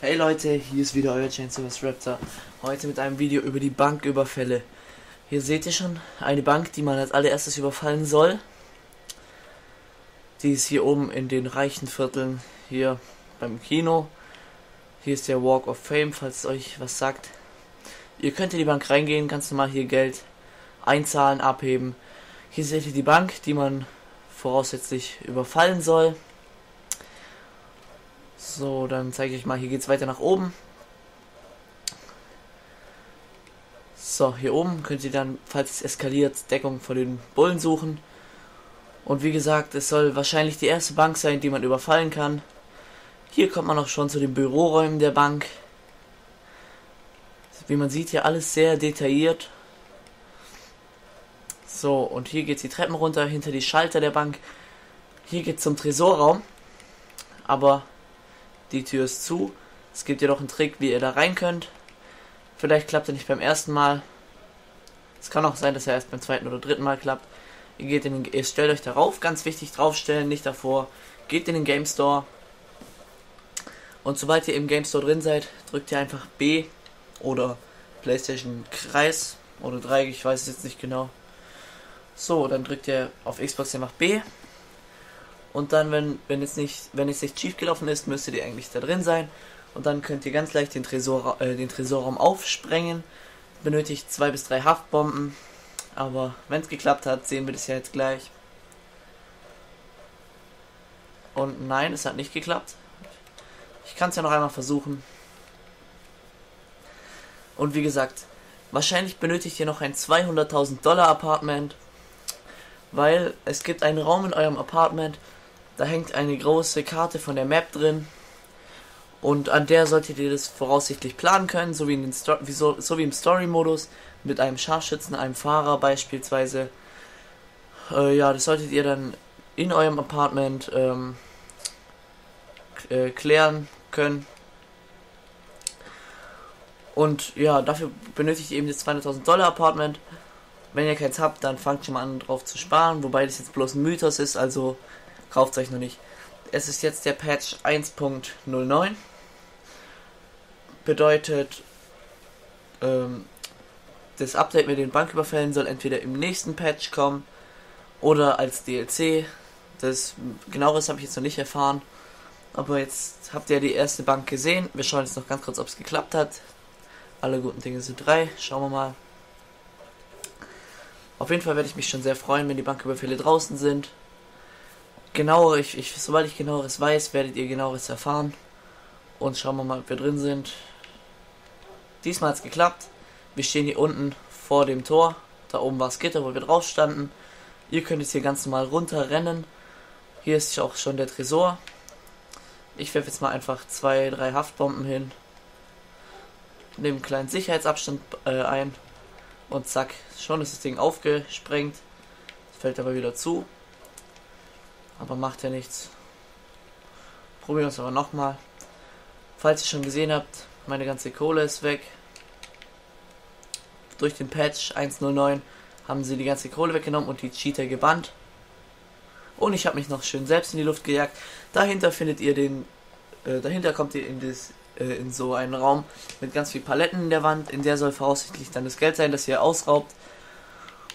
Hey Leute, hier ist wieder euer Chainsaw Raptor. Heute mit einem Video über die Banküberfälle. Hier seht ihr schon eine Bank, die man als allererstes überfallen soll. Die ist hier oben in den reichen Vierteln, hier beim Kino. Hier ist der Walk of Fame, falls euch was sagt. Ihr könnt in die Bank reingehen, ganz normal hier Geld einzahlen, abheben. Hier seht ihr die Bank, die man voraussichtlich überfallen soll. So, dann zeige ich mal, hier geht es weiter nach oben. So, hier oben könnt ihr dann, falls es eskaliert, Deckung vor den Bullen suchen. Und wie gesagt, es soll wahrscheinlich die erste Bank sein, die man überfallen kann. Hier kommt man auch schon zu den Büroräumen der Bank. Wie man sieht, hier alles sehr detailliert. So, und hier geht die Treppen runter, hinter die Schalter der Bank. Hier geht zum Tresorraum. Aber die Tür ist zu. Es gibt jedoch einen Trick, wie ihr da rein könnt. Vielleicht klappt er nicht beim ersten Mal. Es kann auch sein, dass er erst beim zweiten oder dritten Mal klappt. Ihr geht in den, ihr stellt euch darauf, ganz wichtig draufstellen, nicht davor. Geht in den Game Store. Und sobald ihr im Game Store drin seid, drückt ihr einfach B oder PlayStation Kreis oder Dreieck, ich weiß es jetzt nicht genau. So, dann drückt ihr auf Xbox einfach B und dann, wenn, wenn es nicht, wenn es nicht schief gelaufen ist, müsstet ihr eigentlich da drin sein. Und dann könnt ihr ganz leicht den, Tresor, äh, den Tresorraum aufsprengen. Benötigt zwei bis drei Haftbomben. Aber wenn es geklappt hat, sehen wir das ja jetzt gleich. Und nein, es hat nicht geklappt. Ich kann es ja noch einmal versuchen. Und wie gesagt, wahrscheinlich benötigt ihr noch ein 200.000 Dollar Apartment. Weil es gibt einen Raum in eurem Apartment, da hängt eine große Karte von der Map drin. Und an der solltet ihr das voraussichtlich planen können, so wie, in den Sto wie so, so wie im Story-Modus, mit einem Scharfschützen, einem Fahrer beispielsweise. Äh, ja, das solltet ihr dann in eurem Apartment ähm, äh, klären können. Und ja, dafür benötigt ihr eben das 200.000 Dollar Apartment. Wenn ihr keins habt, dann fangt schon mal an drauf zu sparen, wobei das jetzt bloß ein Mythos ist, also Kauft euch noch nicht. Es ist jetzt der Patch 1.09. Bedeutet, ähm, das Update mit den Banküberfällen soll entweder im nächsten Patch kommen oder als DLC. Das genaueres habe ich jetzt noch nicht erfahren. Aber jetzt habt ihr die erste Bank gesehen. Wir schauen jetzt noch ganz kurz, ob es geklappt hat. Alle guten Dinge sind drei. Schauen wir mal. Auf jeden Fall werde ich mich schon sehr freuen, wenn die Banküberfälle draußen sind genauer, ich, ich, sobald ich genaueres weiß, werdet ihr genaueres erfahren. Und schauen wir mal, ob wir drin sind. Diesmal hat es geklappt. Wir stehen hier unten vor dem Tor. Da oben war das Gitter, wo wir drauf standen. Ihr könnt jetzt hier ganz normal runter rennen. Hier ist auch schon der Tresor. Ich werfe jetzt mal einfach zwei, drei Haftbomben hin. Nehme einen kleinen Sicherheitsabstand äh, ein. Und zack, schon ist das Ding aufgesprengt. fällt aber wieder zu. Aber macht ja nichts. Probieren wir es aber nochmal. Falls ihr schon gesehen habt, meine ganze Kohle ist weg. Durch den Patch 1.09 haben sie die ganze Kohle weggenommen und die Cheater gebannt. Und ich habe mich noch schön selbst in die Luft gejagt. Dahinter findet ihr den, äh, dahinter kommt ihr in, das, äh, in so einen Raum mit ganz vielen Paletten in der Wand. In der soll voraussichtlich dann das Geld sein, das ihr ausraubt.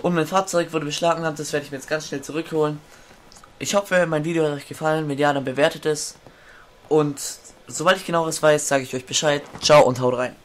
Und mein Fahrzeug wurde beschlagnahmt, das werde ich mir jetzt ganz schnell zurückholen. Ich hoffe, mein Video hat euch gefallen. Wenn ja, dann bewertet es. Und sobald ich genaueres weiß, sage ich euch Bescheid. Ciao und haut rein.